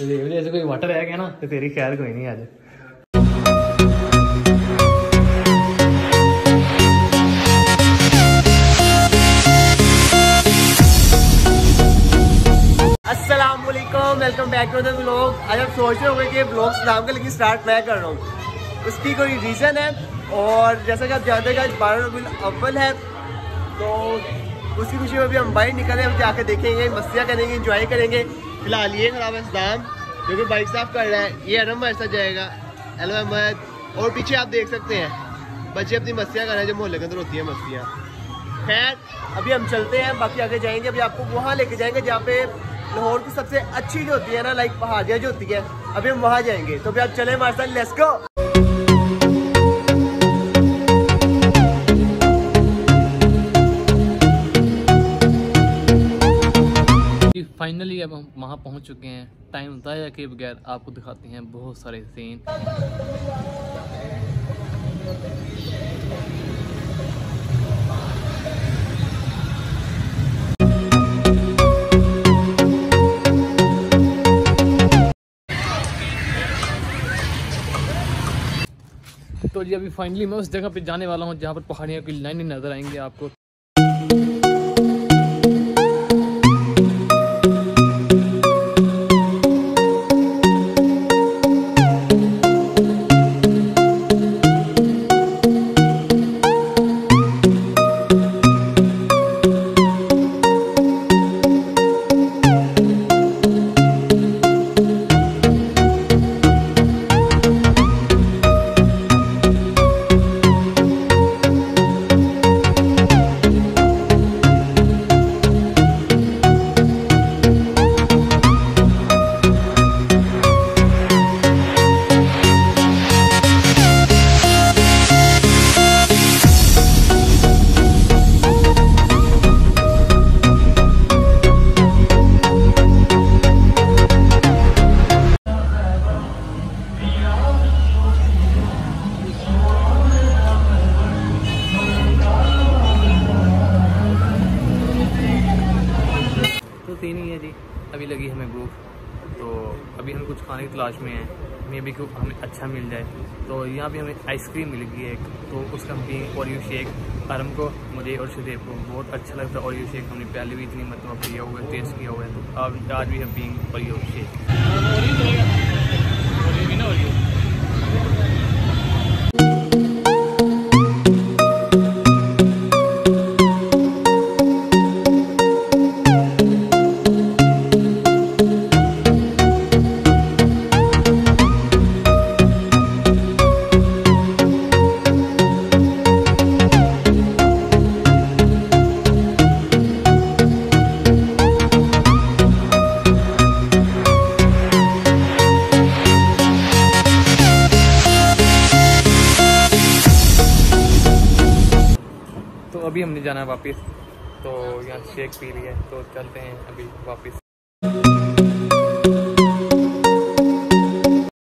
तो कोई वाटर रह गया ना तो तेरी कोई नहीं आज। Welcome back to the blog आज आप सोच रहे होंगे कि नाम के लेकिन स्टार्ट मैं कर रहा हूँ। उसकी कोई रीज़न है? और जैसा कि आप जानते हैं आज बारह रुपये अव्वल है तो उसी खुशी में भी हम बाहर निकले हम जाके देखेंगे, मस्तियाँ करेंगे इंजॉय करेंगे। फ़िलहाल ये खराब है दाम जो कि बाइक साफ़ कर रहा है, ये अनम ऐसा जाएगा हेलो अहमद और पीछे आप देख सकते हैं, बच्चे अपनी मस्तियाँ कर रहे हैं, जो मोहल्ले के अंदर होती हैं मस्तियाँ। खैर, अभी हम चलते हैं, बाकी आगे जाएँगे, अभी आपको वहाँ लेके जाएँगे, जहाँ पे लाहौर की सबसे अच्छी जो होती है ना लाइक पहाड़ियाँ जो होती है, अभी हम वहाँ जाएँगे। तो अभी आप चले हमारे साथ लेस्को फाइनली अब हम वहाँ पहुँच चुके हैं। टाइम ज़ाया के बगैर आपको दिखाते हैं बहुत सारे सीन तो जी, अभी फाइनली मैं उस जगह पे जाने वाला हूँ जहाँ पर पहाड़ियों की लाइनें नज़र आएँगी आपको। तो तीन ही जी। अभी लगी हमें भूख तो अभी हम कुछ खाने की तलाश में हैं। मे भी कुछ हमें अच्छा मिल जाए। तो यहाँ भी हमें आइसक्रीम मिल गई है एक। तो उसका हम और यू शेक आरम को, मुझे और शदेव को बहुत अच्छा लगता है और यू शेक हमने पहले भी इतनी मतलब पिया हुआ है टेस्ट किया हुआ है। तो अब आज भी हम पियेंगे ओरियो शेक अभी हमने जाना है वापस। तो यहाँ शेक पी लिया तो चलते हैं अभी वापस।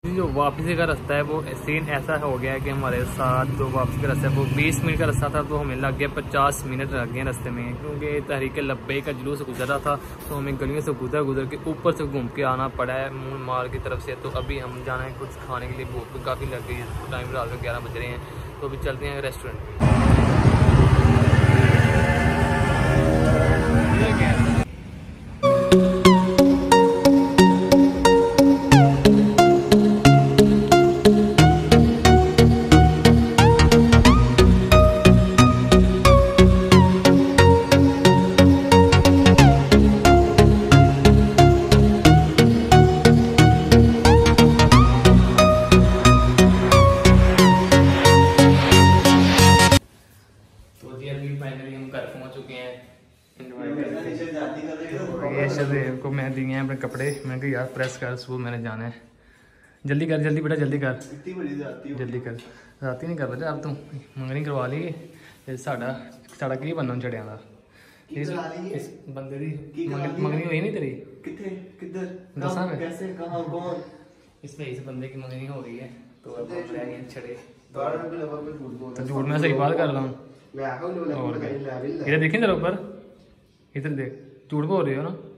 जो वापसी का रास्ता है, वो सीन ऐसा हो गया है कि हमारे साथ जो वापसी का रास्ता है, वो 20 मिनट का रास्ता था तो हमें लग गया 50 मिनट लग गए रास्ते में, क्योंकि तहरीक लब्बे का जुलूस गुजर था तो हमें गलियों से गुजर गुजर के ऊपर से घूम के आना पड़ा है मून मार की तरफ़ से। तो अभी हम जाना है कुछ खाने के लिए, भूख काफ़ी लग गई है, टाइम रात के ग्यारह बज रहे हैं। तो अभी चलते हैं रेस्टोरेंट में मैंने दिए हैं अपने कपड़े। मैंने कहा यार प्रेस कर सुबह मैंने जाना है। जल्दी कर जल्दी बेटा जल्दी कर। जल्दी कर। रात नहीं कर बेटा अब तू मंगनी करवा ली। साढ़ा साढ़ा की बनना चढ़िया का की तो झूठ बोल रहे तो हो ना?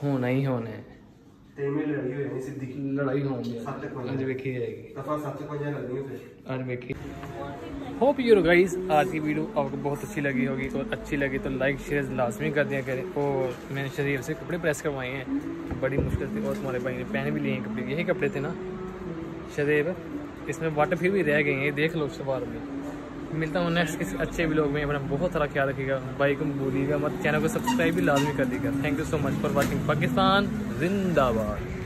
होना ही होना है ਤੇ ਮੈਂ ਲੜੀ ਹੋਈ ਨਹੀਂ ਸਿੱਧੀ ਲੜਾਈ ਹੋਣੀ ਹੈ ਸੱਤ ਕੋਈ आज ਵੇਖੀ जाएगी ਦਫਾ 755 ਲੱਗਣੀ ਫਿਰ आज देखिए होप यूर गाइस आज की वीडियो आपको बहुत अच्छी लगी होगी और अच्छी लगी तो लाइक शेयर लाजमी कर दिया करें और मैंने शरीर से कपड़े प्रेस करवाए हैं बड़ी मुश्किल से और तुम्हारे भाई ने पहने भी लिए हैं कपड़े यही कपड़े थे ना शरीर इसमें वाटर फिर भी रह गए हैं ये देख लो सवार में मिलता हूँ नेक्स्ट किसी अच्छे ब्लॉग में। अपना बहुत सारा ख्याल रखिएगा। बाइक को भूलिएगा मत। चैनल को सब्सक्राइब भी लाजमी कर देगा thank you so much for watching Pakistan जिंदाबाद।